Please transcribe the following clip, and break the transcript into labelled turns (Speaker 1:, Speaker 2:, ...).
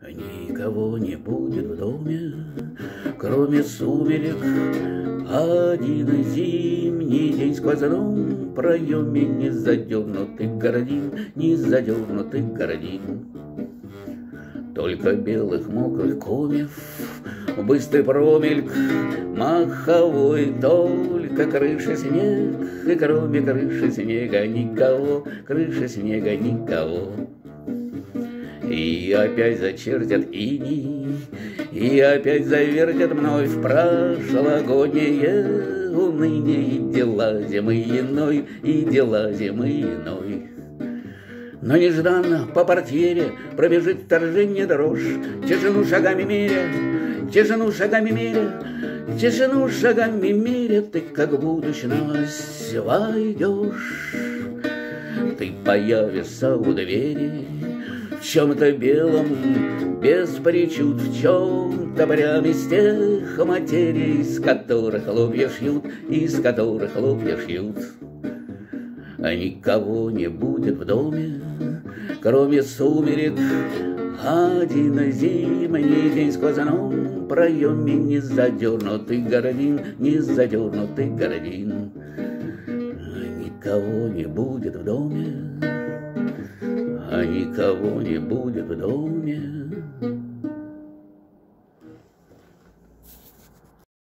Speaker 1: Никого не будет в доме, кроме сумерек. Один зимний день сквозном проеме не задернутый городин, не задернутый городин. Только белых мокрых комьев, быстрый промельк, маховой, только крыша снег, и кроме крыши снега никого, крыши снега никого. И опять зачертят ини, и опять завертят мной в прошлогоднее уныние и дела зимы иной, и дела зимы иной. Но нежданно по портьере пробежит вторжение дрожь, Тишину шагами меря, тишину шагами меря, Тишину шагами меря, ты как будущность войдешь. Ты появишься у двери, чем-то белом, без причуд, в чем-то прям из тех материй, из которых хлопья шьют, из которых хлопья шьют. А никого не будет в доме, кроме сумерек, один зимний день сквозном проеме не задернутый городин, не задернутый городин. А никого не будет в доме, никого не будет в доме.